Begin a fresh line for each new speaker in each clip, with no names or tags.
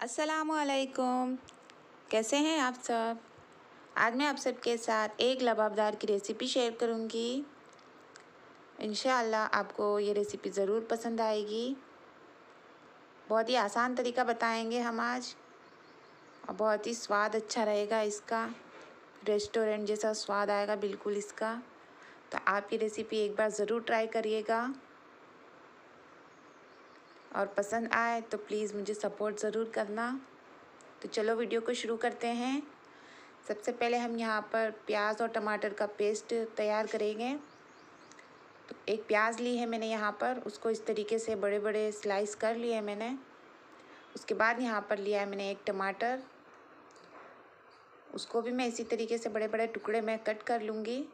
असलकुम कैसे हैं आप सब? आज मैं आप सबके साथ एक लबाबदार की रेसिपी शेयर करूँगी। इन आपको ये रेसिपी ज़रूर पसंद आएगी। बहुत ही आसान तरीका बताएँगे हम आज। और बहुत ही स्वाद अच्छा रहेगा इसका। रेस्टोरेंट जैसा स्वाद आएगा बिल्कुल इसका। तो आप ये रेसिपी एक बार ज़रूर ट्राई करिएगा। और पसंद आए तो प्लीज़ मुझे सपोर्ट ज़रूर करना। तो चलो वीडियो को शुरू करते हैं। सबसे पहले हम यहाँ पर प्याज और टमाटर का पेस्ट तैयार करेंगे। तो एक प्याज ली है मैंने यहाँ पर, उसको इस तरीके से बड़े बड़े स्लाइस कर लिए हैं मैंने। उसके बाद यहाँ पर लिया है मैंने एक टमाटर। उसको भी मैं इसी तरीके से बड़े बड़े टुकड़े में कट कर लूँगी।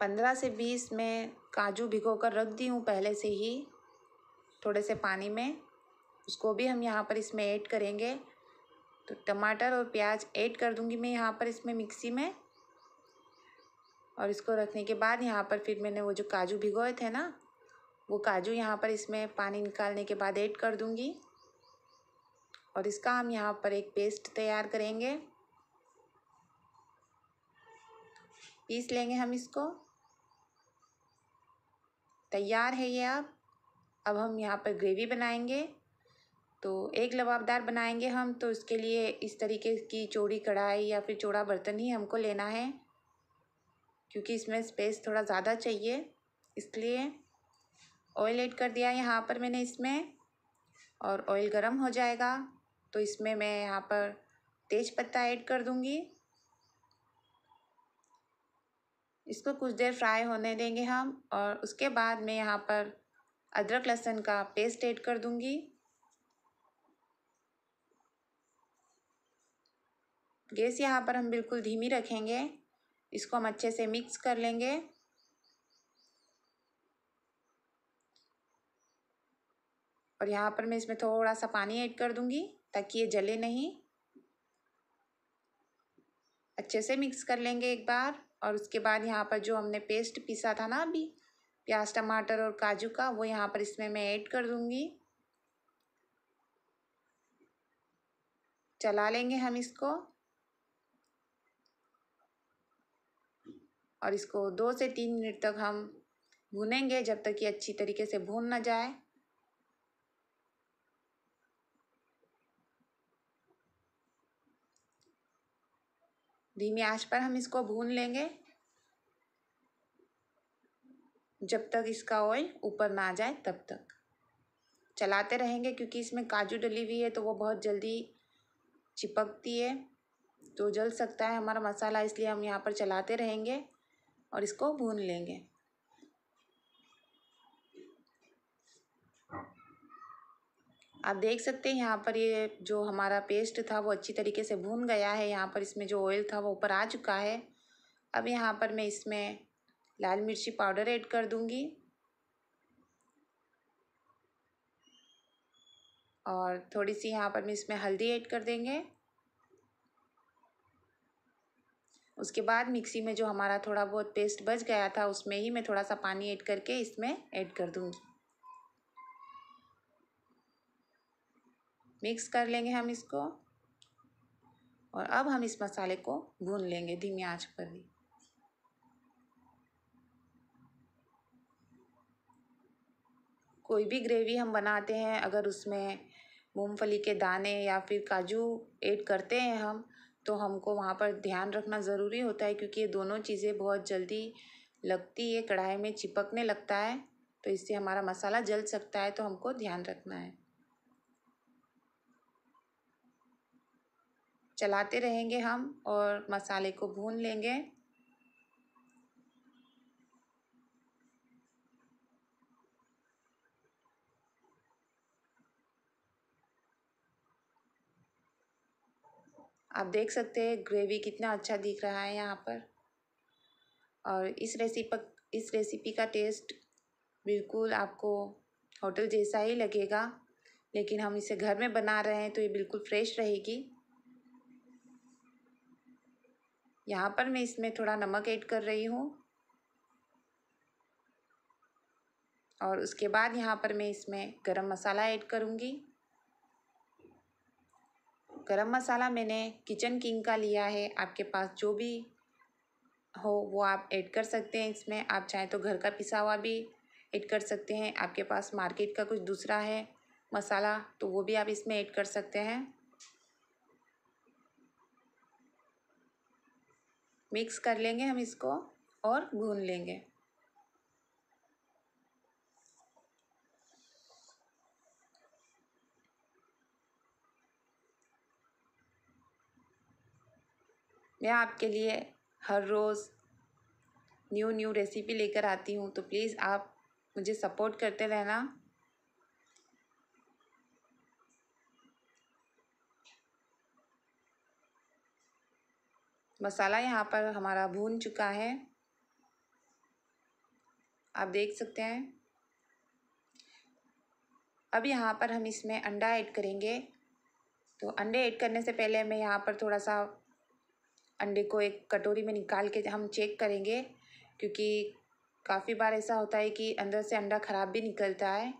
पंद्रह से बीस में काजू भिगो कर रख दी हूँ पहले से ही, थोड़े से पानी में। उसको भी हम यहाँ पर इसमें ऐड करेंगे। तो टमाटर और प्याज ऐड कर दूँगी मैं यहाँ पर इसमें मिक्सी में। और इसको रखने के बाद यहाँ पर फिर मैंने वो जो काजू भिगोए थे ना, वो काजू यहाँ पर इसमें पानी निकालने के बाद ऐड कर दूँगी। और इसका हम यहाँ पर एक पेस्ट तैयार करेंगे। पीस लेंगे हम इसको। तैयार है ये अब। अब हम यहाँ पर ग्रेवी बनाएँगे। तो एक लबाबदार बनाएँगे हम तो इसके लिए इस तरीके की चौड़ी कढ़ाई या फिर चौड़ा बर्तन ही हमको लेना है। क्योंकि इसमें स्पेस थोड़ा ज़्यादा चाहिए, इसलिए ऑयल ऐड कर दिया यहाँ पर मैंने इसमें और ऑयल गर्म हो जाएगा। तो इसमें मैं यहाँ पर तेज़ पत्ता ऐड कर दूँगी। इसको कुछ देर फ्राई होने देंगे हम और उसके बाद मैं यहाँ पर अदरक लहसुन का पेस्ट ऐड कर दूँगी। गैस यहाँ पर हम बिल्कुल धीमी रखेंगे। इसको हम अच्छे से मिक्स कर लेंगे। और यहाँ पर मैं इसमें थोड़ा सा पानी ऐड कर दूँगी ताकि ये जले नहीं। अच्छे से मिक्स कर लेंगे एक बार। और उसके बाद यहाँ पर जो हमने पेस्ट पीसा था ना अभी, प्याज, टमाटर और काजू का, वो यहाँ पर इसमें मैं ऐड कर दूँगी। चला लेंगे हम इसको। और इसको दो से तीन मिनट तक हम भूनेंगे जब तक कि अच्छी तरीके से भून ना जाए। धीमी आँच पर हम इसको भून लेंगे। जब तक इसका ऑयल ऊपर ना आ जाए, तब तक। चलाते रहेंगे क्योंकि इसमें काजू डली हुई है तो वो बहुत जल्दी चिपकती है। तो जल सकता है हमारा मसाला, इसलिए हम यहाँ पर चलाते रहेंगे और इसको भून लेंगे। आप देख सकते हैं यहाँ पर ये जो हमारा पेस्ट था वो अच्छी तरीके से भून गया है। यहाँ पर इसमें जो ऑयल था वो ऊपर आ चुका है। अब यहाँ पर मैं इसमें लाल मिर्ची पाउडर ऐड कर दूँगी। और थोड़ी सी यहाँ पर मैं इसमें हल्दी ऐड कर देंगे। उसके बाद मिक्सी में जो हमारा थोड़ा बहुत पेस्ट बच गया था, उसमें ही मैं थोड़ा सा पानी ऐड करके इसमें ऐड कर दूँगी। मिक्स कर लेंगे हम इसको। और अब हम इस मसाले को भून लेंगे धीमी आँच पर ही कोई भी ग्रेवी हम बनाते हैं, अगर उसमें मूंगफली के दाने या फिर काजू ऐड करते हैं हम तो हमको वहाँ पर ध्यान रखना ज़रूरी होता है क्योंकि ये दोनों चीज़ें बहुत जल्दी लगती है, कढ़ाई में चिपकने लगता है तो इससे हमारा मसाला जल सकता है तो हमको ध्यान रखना है। चलाते रहेंगे हम और मसाले को भून लेंगे। आप देख सकते हैं ग्रेवी कितना अच्छा दिख रहा है यहाँ पर। और इस रेसिपी इस रेसिपी का टेस्ट बिल्कुल आपको होटल जैसा ही लगेगा, लेकिन हम इसे घर में बना रहे हैं तो ये बिल्कुल फ्रेश रहेगी। यहाँ पर मैं इसमें थोड़ा नमक ऐड कर रही हूँ। और उसके बाद यहाँ पर मैं इसमें गरम मसाला ऐड करूँगी। गरम मसाला मैंने किचन किंग का लिया है। आपके पास जो भी हो वो आप ऐड कर सकते हैं इसमें। आप चाहें तो घर का पिसा हुआ भी ऐड कर सकते हैं। आपके पास मार्केट का कुछ दूसरा है मसाला तो वो भी आप इसमें ऐड कर सकते हैं। मिक्स कर लेंगे हम इसको और भून लेंगे। मैं आपके लिए हर रोज़ न्यू न्यू रेसिपी लेकर आती हूँ तो प्लीज़ आप मुझे सपोर्ट करते रहना। मसाला यहाँ पर हमारा भून चुका है। आप देख सकते हैं। अब यहाँ पर हम इसमें अंडा ऐड करेंगे। तो अंडे ऐड करने से पहले मैं यहाँ पर थोड़ा सा अंडे को एक कटोरी में निकाल के हम चेक करेंगे, क्योंकि काफ़ी बार ऐसा होता है कि अंदर से अंडा ख़राब भी निकलता है।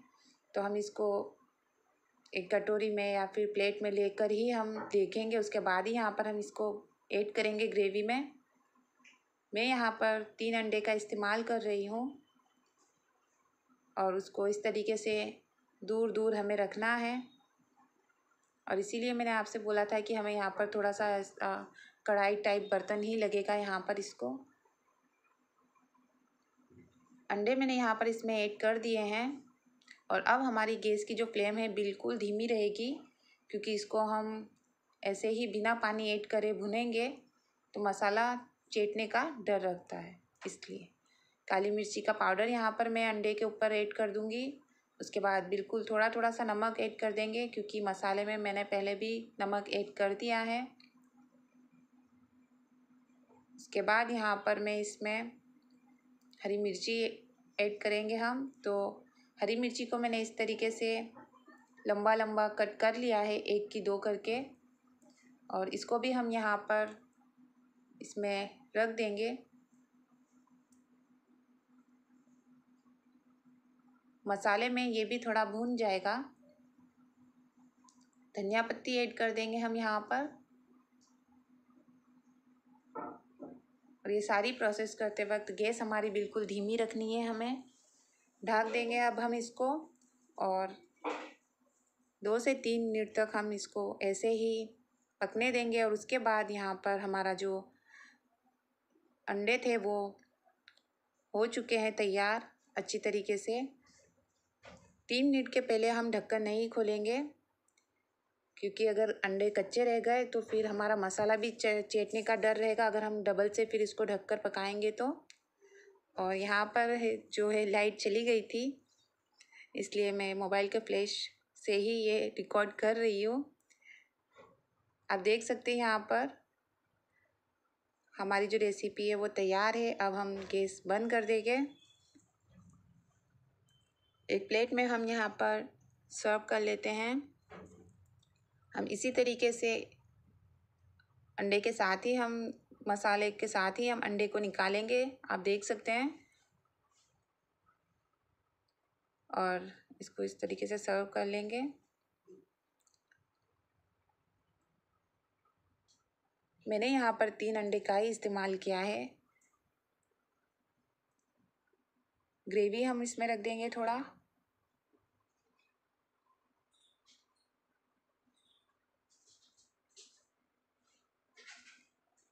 तो हम इसको एक कटोरी में या फिर प्लेट में लेकर ही हम देखेंगे, उसके बाद ही यहाँ पर हम इसको ऐड करेंगे ग्रेवी में। मैं यहाँ पर तीन अंडे का इस्तेमाल कर रही हूँ। और उसको इस तरीके से दूर दूर हमें रखना है। और इसीलिए मैंने आपसे बोला था कि हमें यहाँ पर थोड़ा सा कढ़ाई टाइप बर्तन ही लगेगा यहाँ पर इसको। अंडे मैंने यहाँ पर इसमें ऐड कर दिए हैं। और अब हमारी गैस की जो फ्लेम है बिल्कुल धीमी रहेगी, क्योंकि इसको हम ऐसे ही बिना पानी ऐड करे भुनेंगे तो मसाला चेटने का डर रखता है, इसलिए। काली मिर्ची का पाउडर यहाँ पर मैं अंडे के ऊपर ऐड कर दूँगी। उसके बाद बिल्कुल थोड़ा थोड़ा सा नमक ऐड कर देंगे, क्योंकि मसाले में मैंने पहले भी नमक ऐड कर दिया है। उसके बाद यहाँ पर मैं इसमें हरी मिर्ची ऐड करेंगे हम तो हरी मिर्ची को मैंने इस तरीके से लंबा लंबा कट कर लिया है, एक की दो करके। और इसको भी हम यहाँ पर इसमें रख देंगे। मसाले में ये भी थोड़ा भून जाएगा। धनिया पत्ती ऐड कर देंगे हम यहाँ पर। और ये सारी प्रोसेस करते वक्त गैस हमारी बिल्कुल धीमी रखनी है हमें। ढाक देंगे अब हम इसको और दो से तीन मिनट तक हम इसको ऐसे ही पकने देंगे और उसके बाद यहाँ पर हमारा जो अंडे थे वो हो चुके हैं तैयार। अच्छी तरीके से। तीन मिनट के पहले हम ढक्कन नहीं खोलेंगे, क्योंकि अगर अंडे कच्चे रह गए तो फिर हमारा मसाला भी चेटने का डर रहेगा। अगर हम डबल से फिर इसको ढककर पकाएँगे तो। और यहाँ पर है, जो है लाइट चली गई थी, इसलिए मैं मोबाइल के फ्लैश से ही ये रिकॉर्ड कर रही हूँ। आप देख सकते हैं यहाँ पर। हमारी जो रेसिपी है वो तैयार है। अब हम गैस बंद कर देंगे। एक प्लेट में हम यहाँ पर सर्व कर लेते हैं। हम इसी तरीके से अंडे के साथ ही हम मसाले के साथ ही हम अंडे को निकालेंगे। आप देख सकते हैं। और इसको इस तरीके से सर्व कर लेंगे। मैंने यहाँ पर तीन अंडे का ही इस्तेमाल किया है। ग्रेवी हम इसमें रख देंगे थोड़ा।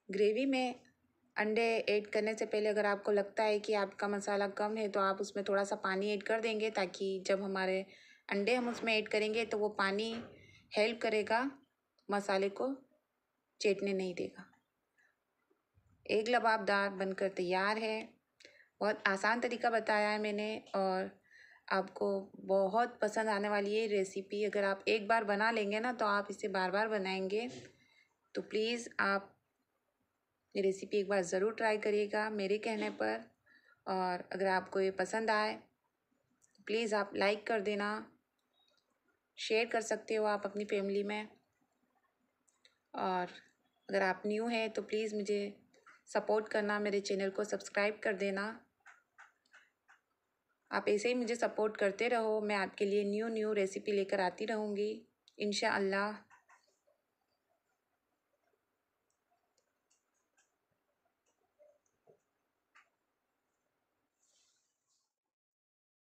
ग्रेवी में अंडे ऐड करने से पहले अगर आपको लगता है कि आपका मसाला कम है तो आप उसमें थोड़ा सा पानी ऐड कर देंगे ताकि जब हमारे अंडे हम उसमें ऐड करेंगे तो वो पानी हेल्प करेगा मसाले को। चेटने नहीं देगा। एक लबाबदार बनकर तैयार है बहुत आसान तरीका बताया है मैंने और आपको बहुत पसंद आने वाली है रेसिपी अगर आप एक बार बना लेंगे ना तो आप इसे बार बार बनाएँगे। तो प्लीज़ आप ये रेसिपी एक बार ज़रूर ट्राई करिएगा मेरे कहने पर। और अगर आपको ये पसंद आए प्लीज़ आप लाइक कर देना। शेयर कर सकते हो आप अपनी फैमिली में। और अगर आप न्यू हैं तो प्लीज़ मुझे सपोर्ट करना, मेरे चैनल को सब्सक्राइब कर देना। आप ऐसे ही मुझे सपोर्ट करते रहो, मैं आपके लिए न्यू न्यू रेसिपी लेकर आती रहूँगी। इन